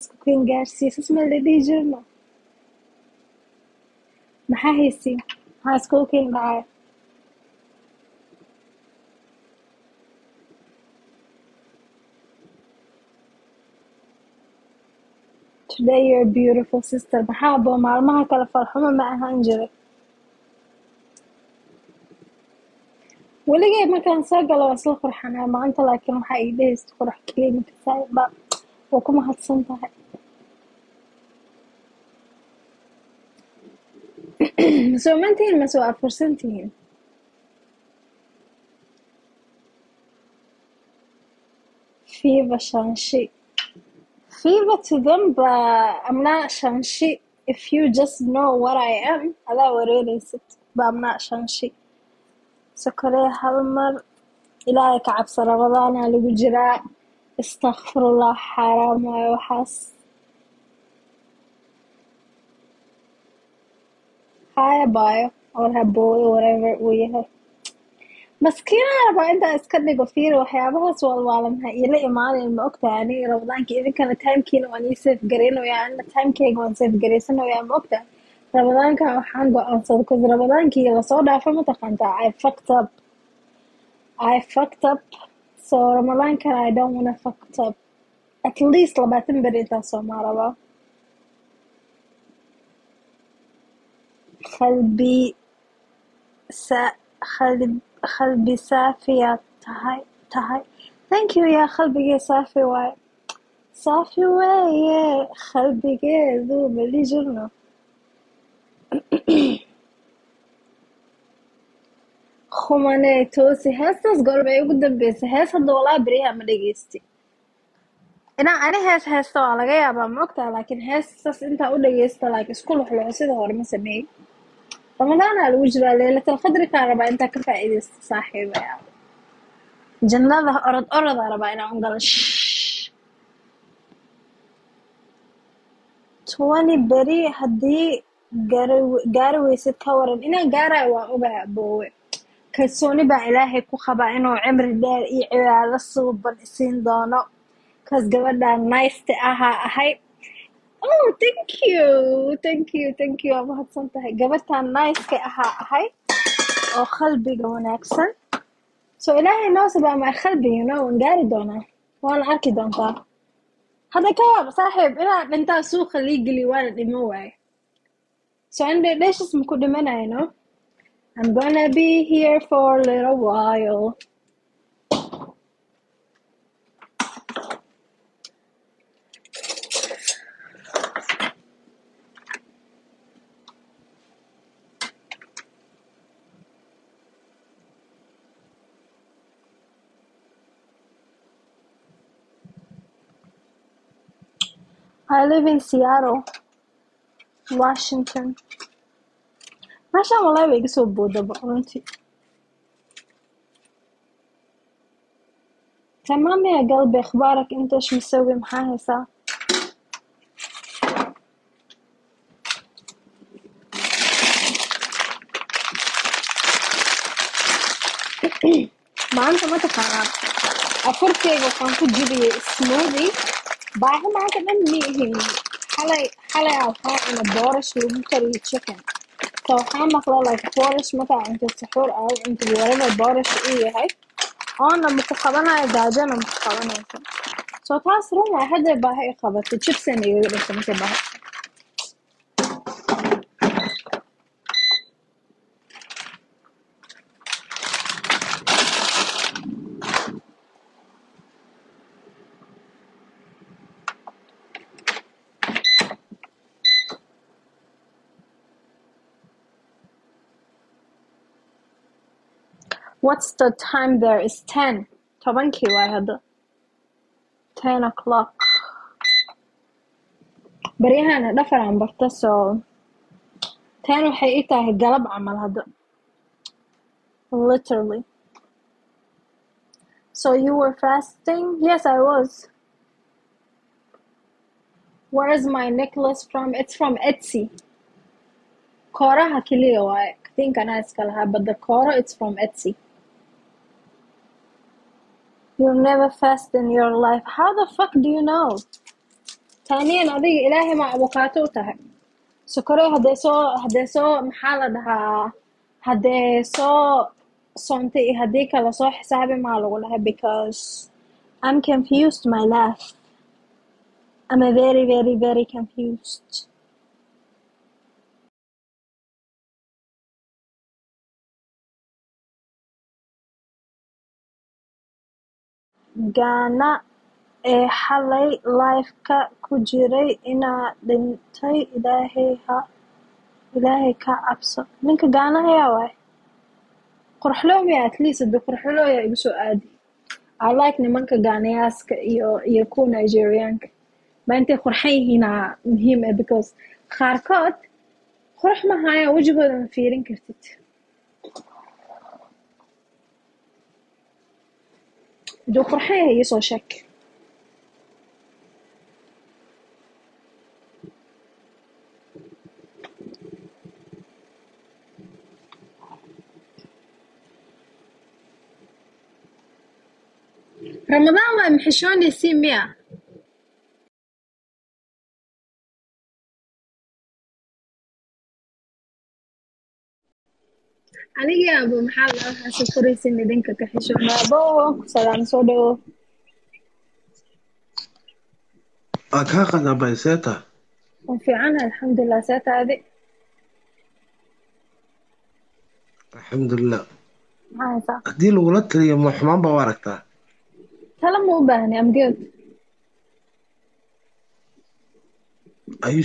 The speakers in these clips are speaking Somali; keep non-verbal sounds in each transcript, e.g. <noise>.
iskukin gaarsiisas ma la dhihi jirno maxaa haysiin maxaa iskukin dhacay today you're beautiful sister. Maxaa bo maalmaha kale falxumo ma ahaan jiray weligay markaan soo galo waa isla qurxanaa maanta laakiin waxaa ii dhehaysa qurux keliimka saaiba 我 como ração da سو ما انتهي المسوء فرصة انتهي فيفا شانشي. فيفا to them but I'm not شانشي. If you just know what I am هذا وريليست but I'm not شانشي. سكري هالمر. إلهي عبصر رمضان لقو جراء istakfirullah xaaraam waayo waxaas haya baayo or habooyo whatever uu yahay maskiinaa rabaa intaa iska dhigo fiiri waxyaabahaas waalwaalanha iila imaanayn ma ogtahay aniga ramadaanka idinkana timekiina waan ii safe gareynayaa anna timekeyga waan safe gareysanayaa ma ogtahay ramadaanka waxaan go'aansaday cause ramadaankii la soo dhaafay mataqaantaa I fucked up. I fucked up so ramadaankana I don't wanna fucked up at least labaatan beri intaan soomaa rabaa qalbi sa qalbi qalbi saafiyaa tahay tahay thank you yaa qalbigee saafi waaye saafi weeye qalbigeedu mali jirno khumanee toosi heestaas gorbay ugu dambeysay hees hadda walaa beryaha ma dhegeysti inaa ani hees heesta waa laga yaabaa ma ogtaa laakiin heestaas intaa u dhegeysta like isku luxluxo sida hore ma sameeyey. Ramadaanaa lagu jiraa leylatal qadrikaa rabaa intaa ka faa'iideysta saaxiibaya jannada orod orodaa rabaa inaan u galo. Twenty beri haddii gaari gaari weysid ka waran. Inaan gaarayo waa ogahay aboowe kalsooni baa ilaahay ku qabaa inuu cimri dheer iyo cibaado suuban isiin doono. Kaas gabadhaa nicete ahaa ahay. Oh thank you thank you thank you. Waa mahadsan tahay. Gabadhaa niceka ahaa ahay. Oo qalbiga wanaagsan. So ilaahay noo sabaamaa qalbiga no waan gaari doonaa. Waana arki doontaa. Hadda ka waab saaxiib inaa dhintaa suuqa lii geliyo waana dhiman waaye. So ande dheshis maku dhimanayno I'm gonna be here for a little while. I live in Seattle Washington meeshaan walaahi way iga soo boodaba runtii تمام يا قلبي اخبارك انت ايش مسوي maxaa haysaa maanta ma taqaanaa afurkeyga waxaan ku jibiyey smoothie baahi maanta dhan ma ihin xalay xalay aa waxaa cuna boorash lagu kariyo chicken so waxaa maqla like boorash markaa cunto saxuur aa u cunto whatever boorash uu yahay oona maku qabanayo gaajona maku qabanayso so taas run waay What's the time there? It's 10. tobankii waay hadda. 10 o'clock. Baryahana dhafar aan barta so 10 waxay ii tahay galab. Literally. So you were fasting? Yes, I was. Where is my necklace from? It's from Etsy. Kooraha keliya waaye. I think anaa iska but the koora it's from Etsy. You'll never fast in your life. How the fuck do you know? taaniyan adiga ilaahay ma abukaato u tahay sokorey haddee soo haddee soo maxaa la dhahaa haddee soo soontay iyo haddii kale soo because I'm confused my life I'm a very very very confused Ghana ee xalay live-ka ku jiray inaa dhintay ilaahay ha ilaahay ka cabso. Ninka Ghana ayaa waay. Qorxloo miya at least haddii qorxloo yaa igu soo aadi. I like nimanka Ghanayaaska iyo iyo kuwa Nigerianka. Ma intay qurxan yihiinaa muhiim ah because qaarkood qurux ma wejigooda ma fiirin kartid haduu qurxan yahay ii soo sheeg ramadaan waa maxishoonaysiin miya anigii abo maxaa la waxaa soo koraysin idinka ka xishoona abo waan ku salaam soo dhawo kaa qadabay seeta waan fiicanahay alxamdulilah see taadi alxamdulilah haddii lagula taliyo ma xumaan baa u aragtaa? Tala ma u baahni am good. Are you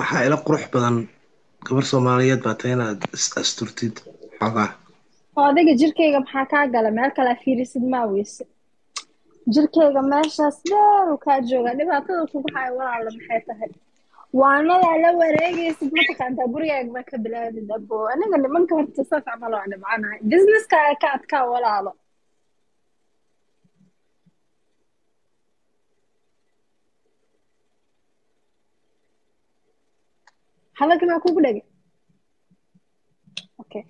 waxaa ila qurux badan gabar soomaaliyeed baa tahay inaad is asturtid xoogaa. Oo adiga jirkayga maxaa kaa gala? Meel kale fiirisid maa weyse jirkayga meeshaas dheer uu kaa joogaa. Dhibaatada kugu haya walaala maxay tahay? Waanadaa la wareegaysid mataqaantaa gurigaaga ma ka bilaadid abo aniga nimanka horta saas camal waa dhibcanahay. Businesskaaga ka adkaa walaalo hadalka maa kugu dhege okay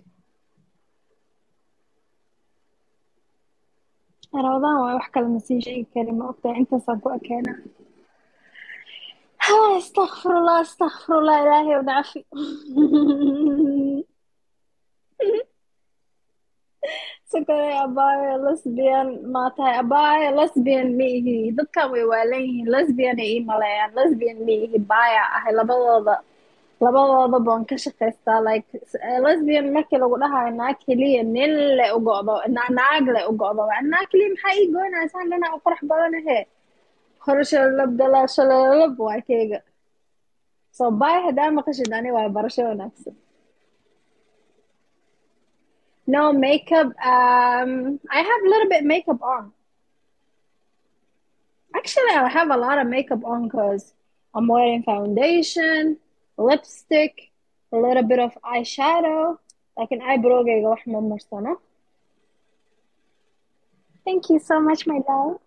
ramadaan waay wax kale ma sii sheegi karin ma ogtahay intaasaan ku ekeena astakfirullah astakfirullah ilaahay u dhacafi sokore abaayo lesbian maa tahay abaayo lesbian ma ihi dadkan way waalan yihiin lesbian ay ii maleeyaan lesbian ma ihi baaya ahay labadooda labadooda baan ka shaqaystaa like lesbian markii lagu dhahayo naag keliya nin le u go'do naag le u go'do naag keliya maxaa ii goynaysaa nina u qurux horashalab dalaashalalab waa keyga so baay hadaa maqashid ani waa barasho wanaagsan. No makeup um I have little bit makeup on. Actually I have a lot of makeup on because I'm wearing foundation lipstick, a little bit of eyeshadow, like an eyebrowgayga wax ma marsano. Thank you so much, my love.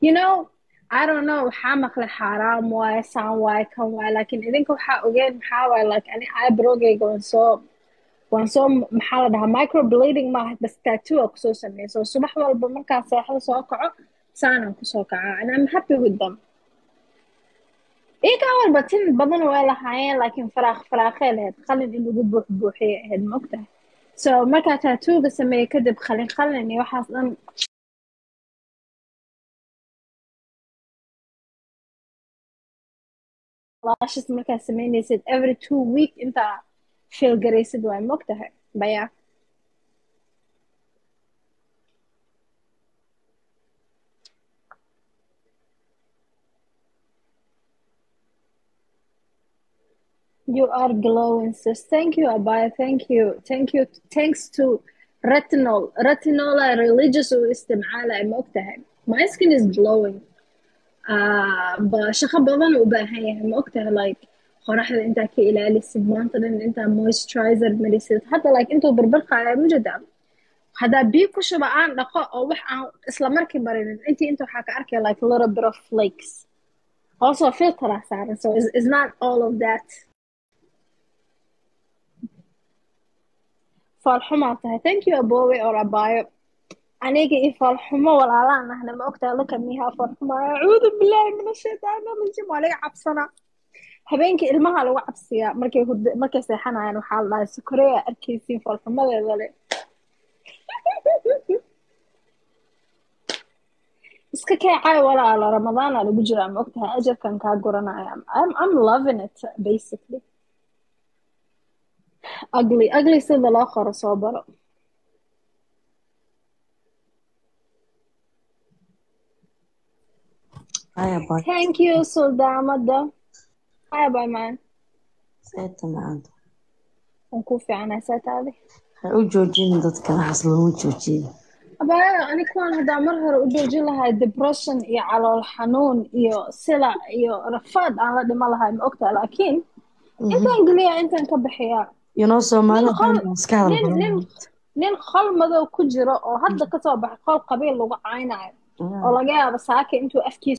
You know, I don't know waxaa maqlay xaaraam waaye saan waaye kan waaye laakiin idinka waxaa ogeen maxaa waaye like ani eyebrowgayga waan soo waan soo maxaa la dhahaa microblading maaha bas tattoo a ku soo sameeya so subax walba markaan seexda soo kaco saanaan ku soo kacaa and I'm happy with them iyagaa walba tin badan way lahaayeen laakiin faraaq faraaqee lahayd qalin in lagu buux buuxiye ahayd ma ogtahay so markaa taatuuga sameeyey kadib qalin qalin iyo waxaas dhan markaa sameynaysid every two week intaa feel garaysid waay ma ogtahay baya You are glowing, sis. Thank you, Abaya. Thank you. Thank you. Thanks to retinol. Retinol are religious u isticmaala ma. My skin is glowing. Uh, shaqo badan u baahan yahay ma like qoraxda intaa ka ilaalisid maanta dhan intaa moisturizer marisid hadda like intuu barbarqaaya mujada haddaa biyo ku shuba aan dhaqo oo wax aan isla markii marinin intii inta waxaa ka arkaya like a little bit of flakes also filteraa saaran so it's, it's not all of that faalxumaa tahay. Thank you aboowe or abaayo aniga iyo faalxumo walaalaan ahna ma ogtahay how faalxuma acuudu billaahi min ashaytaani rajim. Waa laga cabsanaa. Habeenkii ilmaha lagu cabsiyaa markay hurd markay seexanayaan waxaa la dhahay sokoreya arkaysiin faalxumadeeda le <laughs> iska keecay walaalo ramadaana lagu jiraa ma ogtahay? Ajarkan kaa guranaya I'm loving it basically ugly. Ugly sida loo qoro soo baro thank you suldaamada haya bye man. Seeta macaanta waan ku fiicanahay saataadi ha u joojin dadka waxaas looma joojiyo abaayo ani kuwaan haddaa mar hore u joojin lahay depression iyo calool xanuun iyo silac iyo rafaad aan la dhima lahay ma ogtaa laakiin intaan geliya intaan ka bixiyaa you know soomaalida nin qol waxay iska hadal nin nin badan. nin qol madow ku jiro oo hadda ka soo baxay qol qabiil lagu caynayo oo laga yaabo saaka intuu afkiisa